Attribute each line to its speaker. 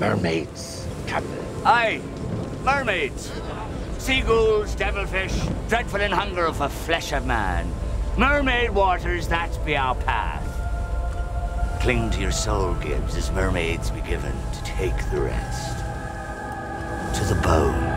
Speaker 1: Mermaids, Captain.
Speaker 2: Aye, mermaids. Seagulls, devilfish, dreadful in hunger for flesh of man. Mermaid waters, that be our path. Cling to your soul, Gibbs, as mermaids be given to take the rest. To the bone.